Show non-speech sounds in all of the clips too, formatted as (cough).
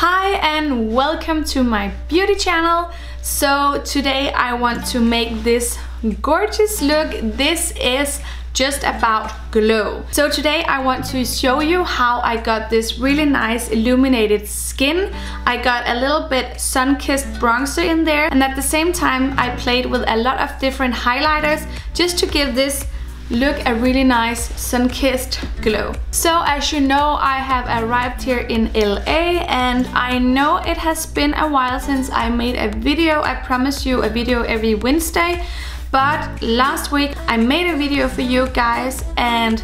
Hi and welcome to my beauty channel. So today I want to make this gorgeous look. This is just about glow. So today I want to show you how I got this really nice illuminated skin. I got a little bit sun-kissed bronzer in there and at the same time I played with a lot of different highlighters just to give this look a really nice sun-kissed glow. So as you know I have arrived here in LA and I know it has been a while since I made a video. I promise you a video every Wednesday but last week I made a video for you guys and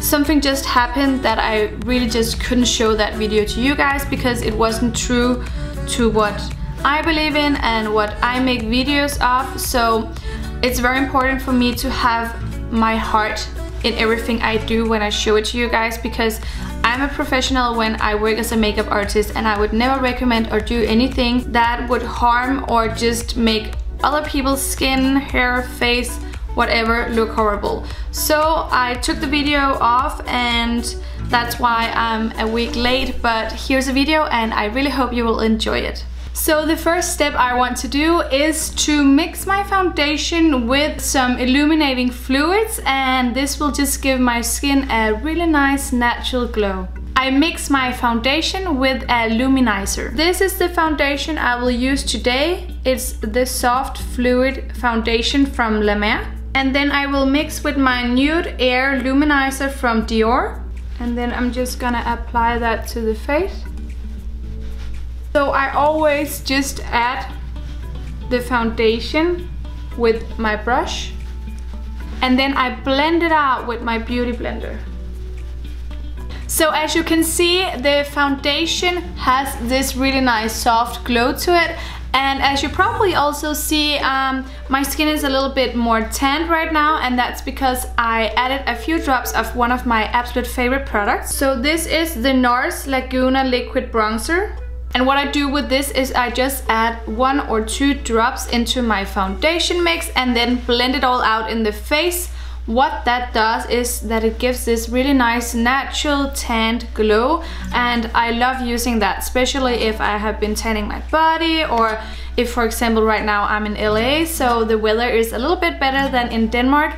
something just happened that I really just couldn't show that video to you guys because it wasn't true to what I believe in and what I make videos of so it's very important for me to have my heart in everything I do when I show it to you guys because I'm a professional when I work as a makeup artist and I would never recommend or do anything that would harm or just make other people's skin, hair, face, whatever look horrible. So I took the video off and that's why I'm a week late but here's a video and I really hope you will enjoy it. So the first step I want to do is to mix my foundation with some illuminating fluids and this will just give my skin a really nice natural glow. I mix my foundation with a luminizer. This is the foundation I will use today. It's the Soft Fluid Foundation from La Mer. And then I will mix with my Nude Air Luminizer from Dior. And then I'm just gonna apply that to the face. So I always just add the foundation with my brush and then I blend it out with my beauty blender. So as you can see the foundation has this really nice soft glow to it and as you probably also see, um, my skin is a little bit more tanned right now and that's because I added a few drops of one of my absolute favorite products. So this is the NARS Laguna Liquid Bronzer. And what I do with this is I just add one or two drops into my foundation mix and then blend it all out in the face. What that does is that it gives this really nice natural tanned glow and I love using that especially if I have been tanning my body or if for example right now I'm in LA so the weather is a little bit better than in Denmark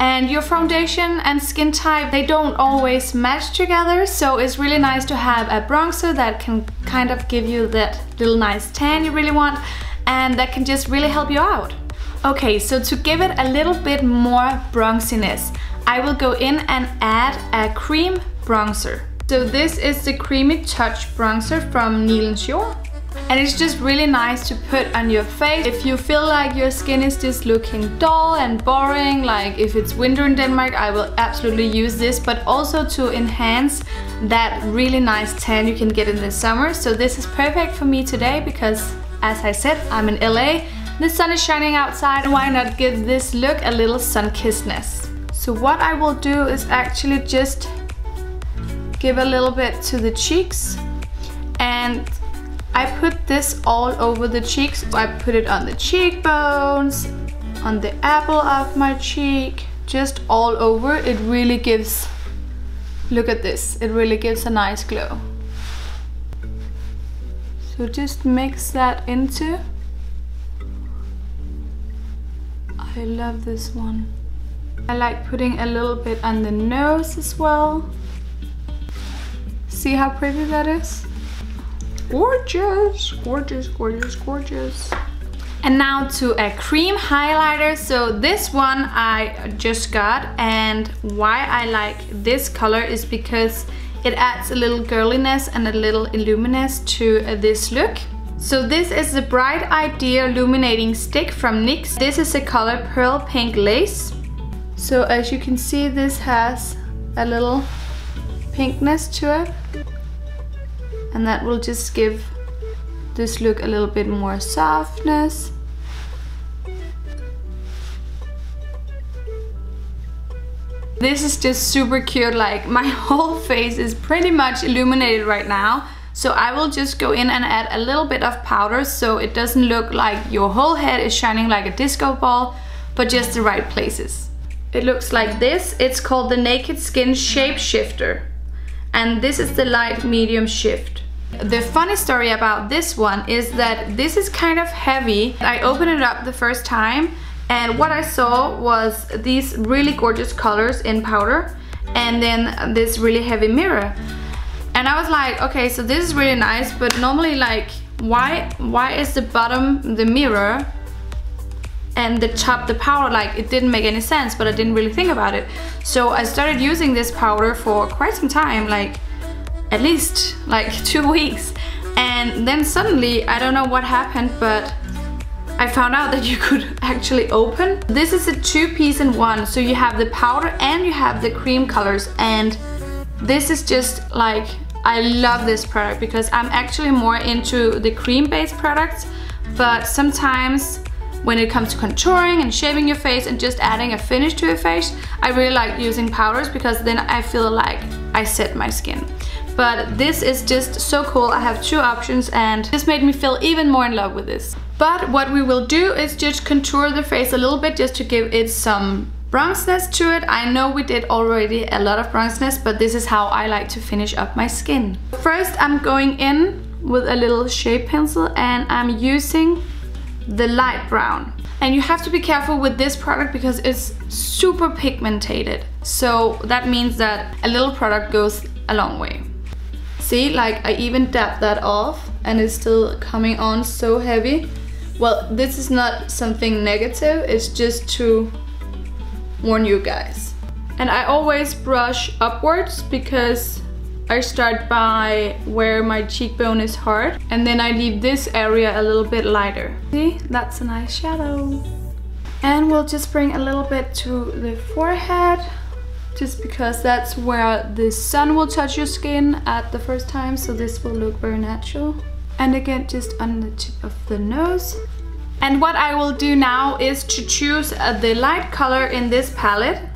and your foundation and skin type they don't always match together. So it's really nice to have a bronzer that can kind of give you that little nice tan you really want and that can just really help you out. Okay so to give it a little bit more bronziness I will go in and add a cream bronzer. So this is the creamy touch bronzer from Nilens Jord and it's just really nice to put on your face. If you feel like your skin is just looking dull and boring, like if it's winter in Denmark, I will absolutely use this, but also to enhance that really nice tan you can get in the summer. So this is perfect for me today because as I said, I'm in LA, the sun is shining outside, why not give this look a little sun-kissedness? So what I will do is actually just give a little bit to the cheeks and I put this all over the cheeks. I put it on the cheekbones, on the apple of my cheek, just all over. It really gives, look at this, it really gives a nice glow. So just mix that into. I love this one. I like putting a little bit on the nose as well. See how pretty that is? Gorgeous, gorgeous, gorgeous, gorgeous. And now to a cream highlighter. So this one I just got and why I like this color is because it adds a little girliness and a little illuminance to uh, this look. So this is the Bright Idea Illuminating Stick from NYX. This is the color Pearl Pink Lace. So as you can see this has a little pinkness to it and that will just give this look a little bit more softness. This is just super cute, like my (laughs) whole face is pretty much illuminated right now. So I will just go in and add a little bit of powder so it doesn't look like your whole head is shining like a disco ball, but just the right places. It looks like this. It's called the Naked Skin Shape Shifter and this is the light medium shift. the funny story about this one is that this is kind of heavy. I opened it up the first time and what I saw was these really gorgeous colors in powder and then this really heavy mirror. And I was like, okay, so this is really nice, but normally like, why, why is the bottom the mirror and the top the powder like it didn't make any sense but I didn't really think about it. So I started using this powder for quite some time like at least like (laughs) two weeks. And then suddenly I don't know what happened but I found out that (laughs) you could actually open. This is a two piece in one. So you have the powder and you have the cream colors. And this is just like I love this product because I'm actually more into the cream based products. But sometimes when it comes to contouring and shaping your face and just adding a finish to your face, I really like using powders because then I feel like I set my skin. But this is just so cool. I have two options and this made me feel even more in love with this. But what we will do is just contour the face a little bit just to give it some bronzeness to it. I know we did already a lot of bronzeness, but this is how I like to finish up my skin. First, I'm going in with a little shape pencil and I'm using the light brown. And you have to be careful with this product because it's super pigmented. So that means that a little product goes a long way. See, like I even dabbed that off and it's still coming on so heavy. Well, this is not something negative, it's just to warn you guys. And I always brush upwards because I start by where my cheekbone is hard and then I leave this area a little bit lighter. See, that's a nice shadow. And we'll just bring a little bit to the forehead just because that's where the sun will touch your skin at the first time so this will look very natural. And again, just on the tip of the nose. And what I will do now is to choose uh, the light color in this palette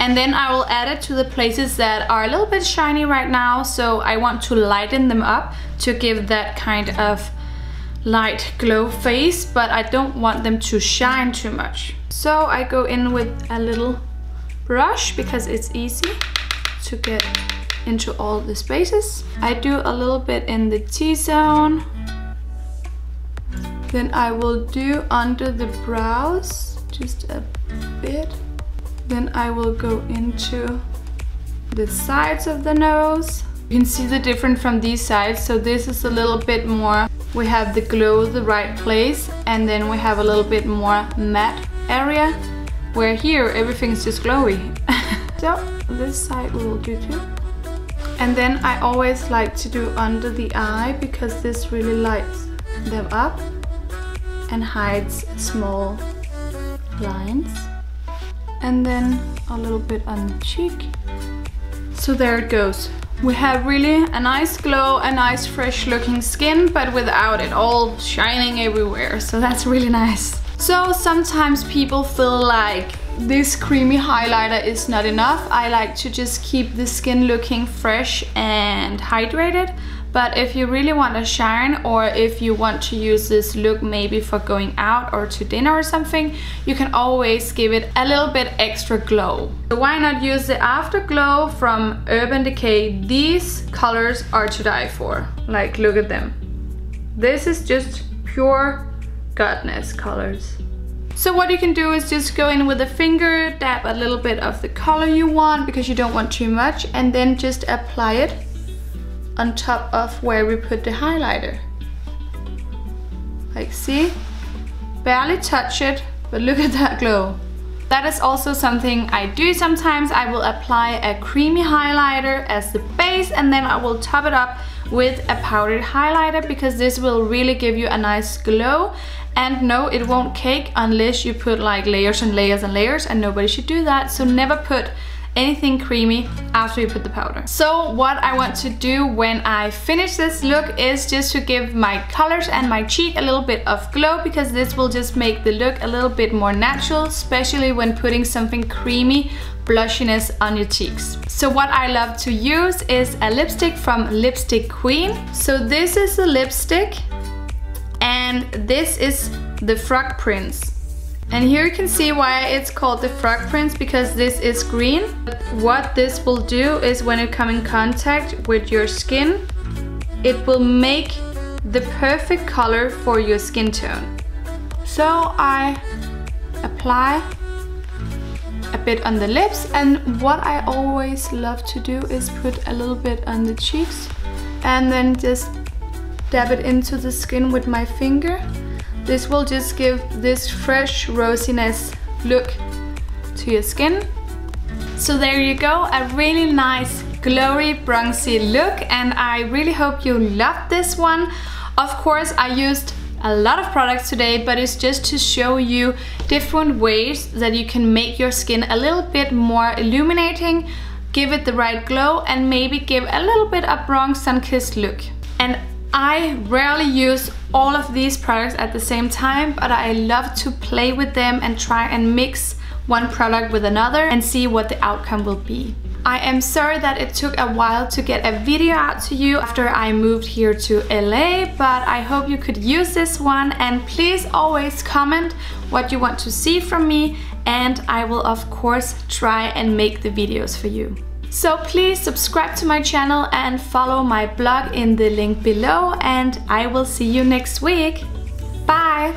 and then I will add it to the places that are a little bit shiny right now. So I want to lighten them up to give that kind of light glow face, but I don't want them to shine too much. So I go in with a little brush because it's easy to get into all the spaces. I do a little bit in the T-zone. Then I will do under the brows, just a bit. Then I will go into the sides of the nose. You can see the difference from these sides. So this is a little bit more, we have the glow the right place and then we have a little bit more matte area where here everything's just glowy. (laughs) so this side we will do too. And then I always like to do under the eye because this really lights them up and hides small lines and then a little bit on cheek. So there it goes. We have really a nice glow, a nice fresh looking skin, but without it all shining everywhere. So that's really nice. So sometimes people feel like this creamy highlighter is not enough. I like to just keep the skin looking fresh and hydrated. But if you really want to shine or if you want to use this look maybe for going out or to dinner or something, you can always give it a little bit extra glow. So why not use the Afterglow from Urban Decay? These colors are to die for. Like, look at them. This is just pure goodness colors. So what you can do is just go in with a finger, dab a little bit of the color you want because you don't want too much and then just apply it on top of where we put the highlighter. Like see? Barely touch it, but look at that glow. That is also something I do sometimes. I will apply a creamy highlighter as the base and then I will top it up with a powdered highlighter because this will really give you a nice glow. And no, it won't cake unless you put like layers and layers and layers and nobody should do that. So never put anything creamy after you put the powder. So what I want to do when I finish this look is just to give my colors and my cheek a little bit of glow because this will just make the look a little bit more natural, especially when putting something creamy blushiness on your cheeks. So what I love to use is a lipstick from Lipstick Queen. So this is a lipstick and this is the Frog Prince. And here you can see why it's called the frog prince because this is green. What this will do is when it come in contact with your skin, it will make the perfect color for your skin tone. So I apply a bit on the lips and what I always love to do is put a little bit on the cheeks and then just dab it into the skin with my finger. This will just give this fresh rosiness look to your skin. So there you go, a really nice glowy bronzy look and I really hope you loved this one. Of course I used a lot of products today but it's just to show you different ways that you can make your skin a little bit more illuminating give it the right glow and maybe give a little bit of bronze sun-kissed look and I rarely use all of these products at the same time but I love to play with them and try and mix one product with another and see what the outcome will be. I am sorry that it took a while to get a video out to you after I moved here to LA, but I hope you could use this one and please always comment what you want to see from me and I will of course try and make the videos for you. So please subscribe to my channel and follow my blog in the link below and I will see you next week. Bye!